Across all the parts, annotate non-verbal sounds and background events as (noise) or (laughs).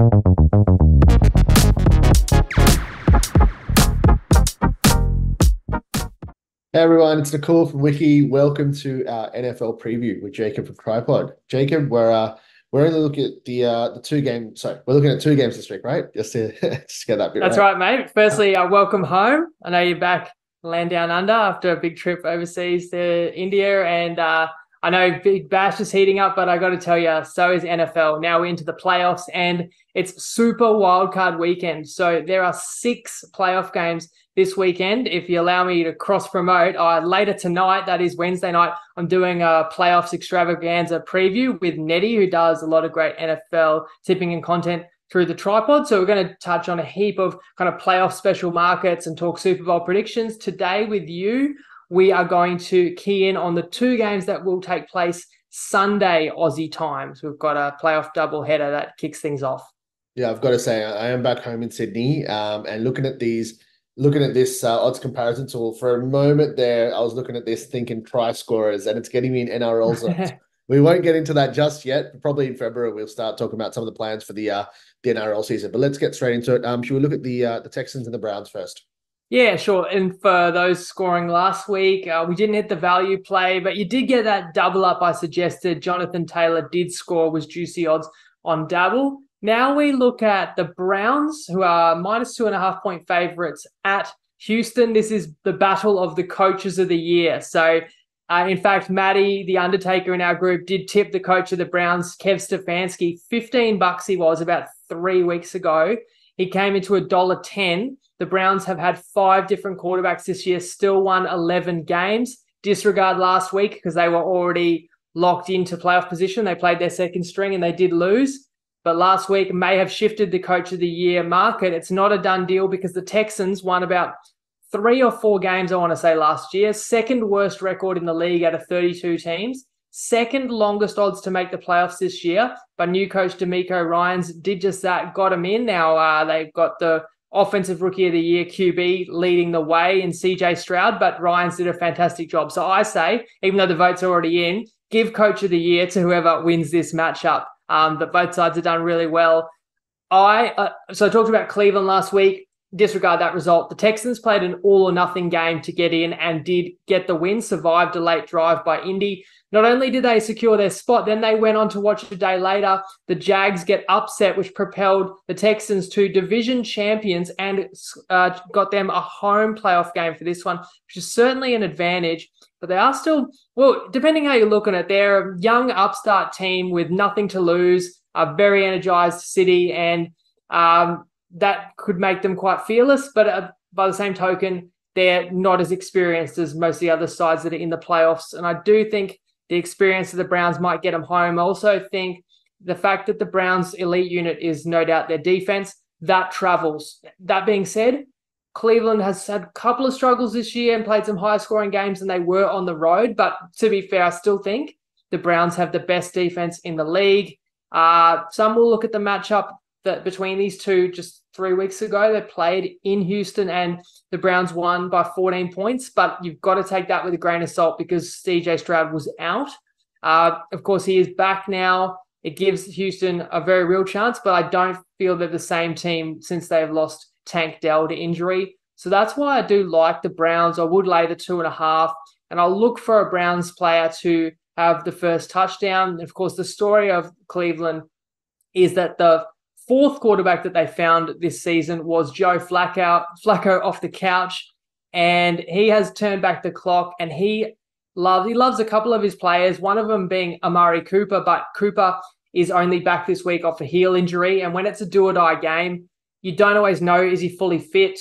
Hey everyone, it's Nakul from Wicky. Welcome to our NFL preview with Jacob from Trypod. Jacob, we're uh, we're only looking at the uh, the two games. Sorry, we're looking at two games this week, right? Just to (laughs) just get that bit. That's right, right mate. Firstly, uh, welcome home. I know you're back land down under after a big trip overseas to India, and uh, I know Big Bash is heating up, but I got to tell you, so is NFL. Now we're into the playoffs, and it's Super Wildcard Weekend. So there are six playoff games this weekend. If you allow me to cross promote, uh, later tonight, that is Wednesday night, I'm doing a playoffs extravaganza preview with Nettie, who does a lot of great NFL tipping and content through the Trypod. So we're going to touch on a heap of kind of playoff special markets and talk Super Bowl predictions. Today with you, we are going to key in on the two games that will take place Sunday Aussie times. We've got a playoff double header that kicks things off. Yeah, I've got to say, I am back home in Sydney um, and looking at these looking at this uh, odds comparison tool for a moment there, I was looking at this thinking try scorers, and it's getting me in NRL (laughs) zones. we won't get into that just yet. Probably in February we'll start talking about some of the plans for the uh, the NRL season. But let's get straight into it. Um, should we look at the uh, the Texans and the Browns first? Yeah, sure. And for those scoring last week, uh, we didn't hit the value play, but you did get that double up. I suggested Jonathan Taylor did score was juicy odds on Dabble. Now we look at the Browns, who are minus two and a half point favorites at Houston. This is the battle of the coaches of the year. So, uh, in fact, Maddie, the Undertaker in our group, did tip the coach of the Browns, Kev Stefanski, 15 bucks he was about three weeks ago. He came into a dollar 10. The Browns have had five different quarterbacks this year, still won 11 games. Disregard last week because they were already locked into playoff position. They played their second string and they did lose but last week may have shifted the coach of the year market. It's not a done deal because the Texans won about three or four games, I want to say, last year. Second worst record in the league out of 32 teams. Second longest odds to make the playoffs this year. But new coach DeMeco Ryans did just that, got him in. Now uh, they've got the offensive rookie of the year QB leading the way in CJ Stroud, but Ryans did a fantastic job. So I say, even though the vote's are already in, give coach of the year to whoever wins this matchup um, that both sides have done really well. I uh, so I talked about Cleveland last week. Disregard that result. The Texans played an all or nothing game to get in and did get the win. Survived a late drive by Indy. Not only did they secure their spot, then they went on to watch a day later. The Jags get upset, which propelled the Texans to division champions and uh, got them a home playoff game for this one, which is certainly an advantage but they are still well, depending how you're looking at, it, they're a young upstart team with nothing to lose, a very energized city, and um, that could make them quite fearless. But uh, by the same token, they're not as experienced as most of the other sides that are in the playoffs. And I do think the experience of the Browns might get them home. I also think the fact that the Browns elite unit is no doubt their defense that travels. That being said, Cleveland has had a couple of struggles this year and played some higher scoring games than they were on the road. But to be fair, I still think the Browns have the best defense in the league. Uh, some will look at the matchup that between these two just three weeks ago. They played in Houston and the Browns won by 14 points. But you've got to take that with a grain of salt because CJ Stroud was out. Uh, of course, he is back now. It gives Houston a very real chance, but I don't feel they're the same team since they've lost Tank Dell to injury. So that's why I do like the Browns. I would lay the two and a half, and I'll look for a Browns player to have the first touchdown. Of course, the story of Cleveland is that the fourth quarterback that they found this season was Joe Flacco, Flacco off the couch, and he has turned back the clock. And he loves he loves a couple of his players. One of them being Amari Cooper, but Cooper is only back this week off a heel injury. And when it's a do or die game, you don't always know is he fully fit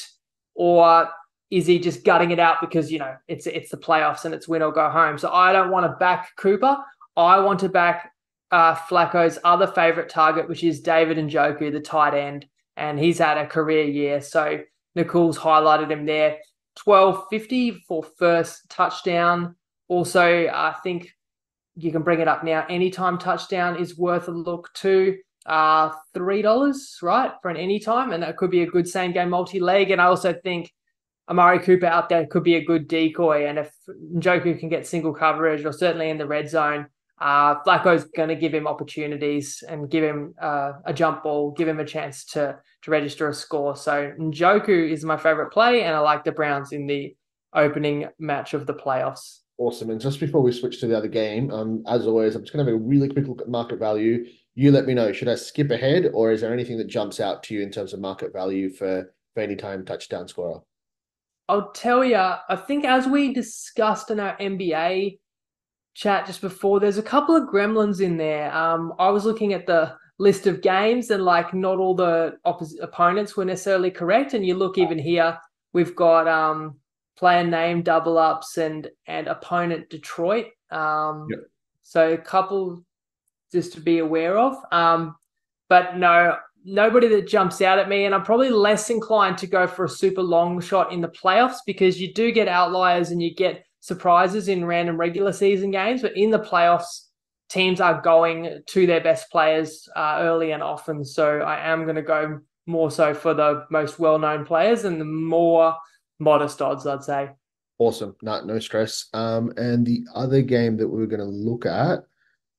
or is he just gutting it out because you know it's it's the playoffs and it's win or go home. So I don't want to back Cooper. I want to back uh, Flacco's other favorite target, which is David Njoku, the tight end, and he's had a career year. So Nakul's highlighted him there. Twelve fifty for first touchdown. Also, I think you can bring it up now. Anytime touchdown is worth a look too uh, three dollars, right, for an anytime, and that could be a good same game multi leg. And I also think Amari Cooper out there could be a good decoy, and if Njoku can get single coverage or certainly in the red zone, uh, Flacco's going to give him opportunities and give him uh, a jump ball, give him a chance to to register a score. So Njoku is my favorite play, and I like the Browns in the opening match of the playoffs. Awesome. And just before we switch to the other game, um, as always, I'm just going to have a really quick look at market value. You let me know. Should I skip ahead, or is there anything that jumps out to you in terms of market value for for any time touchdown scorer? I'll tell you. I think as we discussed in our NBA chat just before, there's a couple of gremlins in there. Um, I was looking at the list of games and like not all the opposite opponents were necessarily correct. And you look even here, we've got um player name double ups and and opponent Detroit. Um, yep. so a couple just to be aware of. Um, but no, nobody that jumps out at me, and I'm probably less inclined to go for a super long shot in the playoffs because you do get outliers and you get surprises in random regular season games, but in the playoffs, teams are going to their best players uh, early and often. So I am going to go more so for the most well known players and the more modest odds, I'd say. Awesome. Not no stress. Um, and the other game that we are going to look at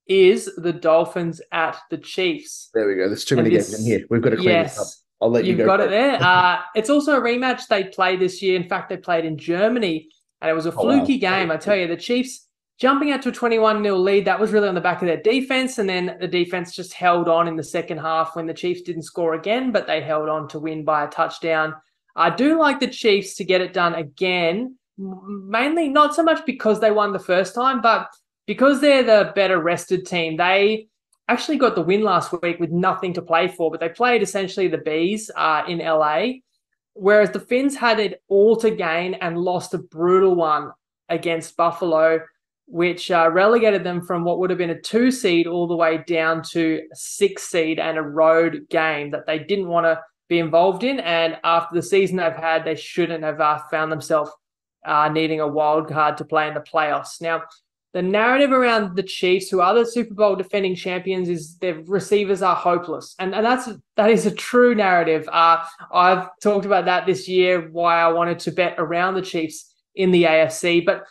is the Dolphins at the Chiefs. There we go. There's too many this, games in here. We've got to clean yes, this up. I'll let you You've go. got it there. (laughs) Uh, it's also a rematch they played this year. In fact, they played in Germany and it was a oh, fluky wow. game. I tell you, the Chiefs jumping out to a 21 0 lead, that was really on the back of their defense. And then the defense just held on in the second half when the Chiefs didn't score again, but they held on to win by a touchdown. I do like the Chiefs to get it done again, mainly not so much because they won the first time, but because they're the better rested team. They actually got the win last week with nothing to play for, but they played essentially the Bees uh, in LA. Whereas the Fins had it all to gain and lost a brutal one against Buffalo, which uh, relegated them from what would have been a two seed all the way down to six seed and a road game that they didn't want to be involved in. And after the season they've had, they shouldn't have uh, found themselves uh, needing a wild card to play in the playoffs. Now, the narrative around the Chiefs, who are the Super Bowl defending champions, is their receivers are hopeless, and and that's that is a true narrative. Uh, I've talked about that this year, why I wanted to bet around the Chiefs in the AFC, but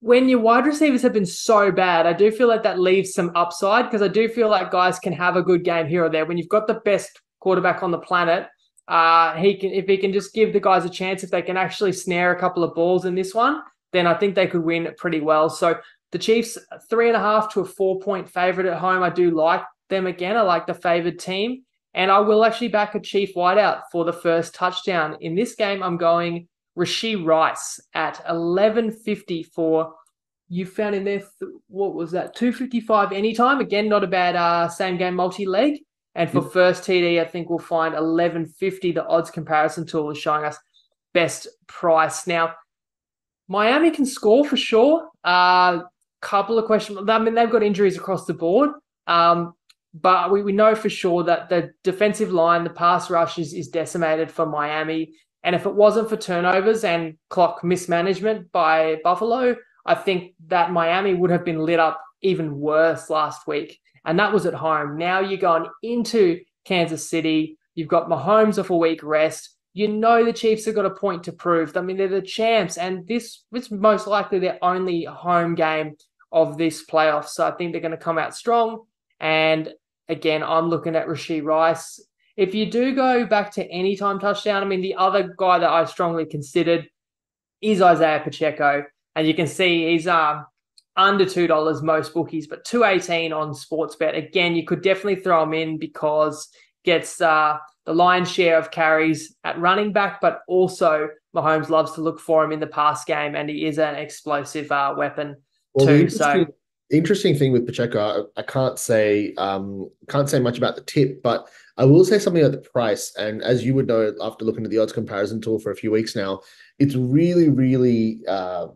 when your wide receivers have been so bad, I do feel like that leaves some upside because I do feel like guys can have a good game here or there. When you've got the best quarterback on the planet, uh, he can if he can just give the guys a chance, if they can actually snare a couple of balls in this one, then I think they could win pretty well. So the Chiefs, three and a half to a four point favorite at home. I do like them again. I like the favored team. And I will actually back a Chief wideout for the first touchdown. In this game, I'm going Rashee Rice at 1150 for you found in there what was that 255 anytime again not a bad uh, same game multi-leg and for first td i think we'll find 1150 the odds comparison tool is showing us best price now miami can score for sure uh, couple of questions. I mean, they've got injuries across the board. Um, but we, we know for sure that the defensive line, the pass rush is, is decimated for Miami. And if it wasn't for turnovers and clock mismanagement by Buffalo, I think that Miami would have been lit up even worse last week. And that was at home. Now you're going into Kansas City. You've got Mahomes off a week rest. You know the Chiefs have got a point to prove. I mean, they're the champs, and this was most likely their only home game of this playoff. So I think they're going to come out strong. And again, I'm looking at Rashee Rice. If you do go back to any time touchdown, I mean, the other guy that I strongly considered is Isaiah Pacheco. And you can see he's um, under $2 most bookies, but 218 on Sportsbet. Again, you could definitely throw him in because gets uh, the lion's share of carries at running back, but also Mahomes loves to look for him in the pass game, and he is an explosive uh, weapon well, too. So interesting thing with Pacheco, I, I, can't say um, can't say much about the tip, but I will say something about the price. And as you would know, after looking at the odds comparison tool for a few weeks now, it's really, really uh,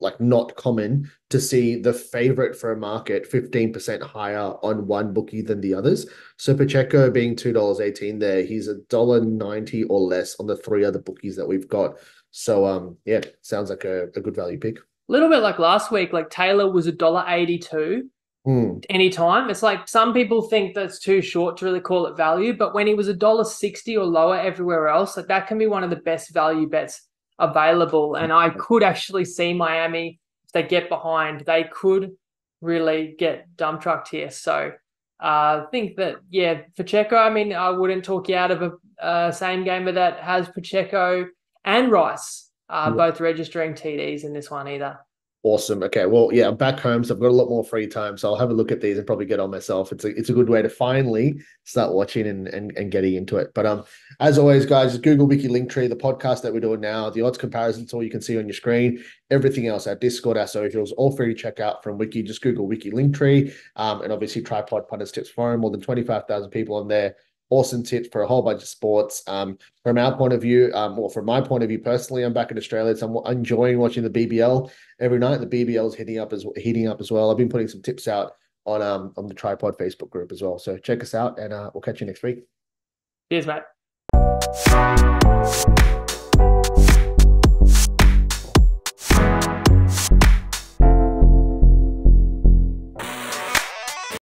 like not common to see the favorite for a market 15% higher on one bookie than the others. So Pacheco being $2.18 there, he's a dollar ninety or less on the three other bookies that we've got. So um yeah, sounds like a, a good value pick a little bit like last week, like Taylor was a dollar eighty two. Mm. Anytime. It's like some people think that's too short to really call it value, but when he was a dollar sixty or lower everywhere else, like that can be one of the best value bets available. And I could actually see Miami if they get behind, they could really get dump trucked here. So uh, I think that, yeah, Pacheco, I mean, I wouldn't talk you out of a uh, same gamer that has Pacheco and Rice uh, yeah. both registering TDs in this one either. Awesome. Okay. Well, yeah, I'm back home, so I've got a lot more free time. So I'll have a look at these and probably get on myself. It's a it's a good way to finally start watching and and, and getting into it. But um, as always, guys, Google Wicky Linktree, the podcast that we're doing now, the odds comparison tool you can see on your screen, everything else, our Discord, our socials, all free to check out from Wicky. Just Google Wicky Linktree, um, and obviously Trypod Punters Tips Forum. More than twenty five thousand people on there awesome tips for a whole bunch of sports. Um, from our point of view, um, or from my point of view personally, I'm back in Australia, so I'm enjoying watching the BBL every night. The BBL is heating up as heating up as well. I've been putting some tips out on um on the Trypod Facebook group as well. So check us out, and uh, we'll catch you next week. Cheers, mate.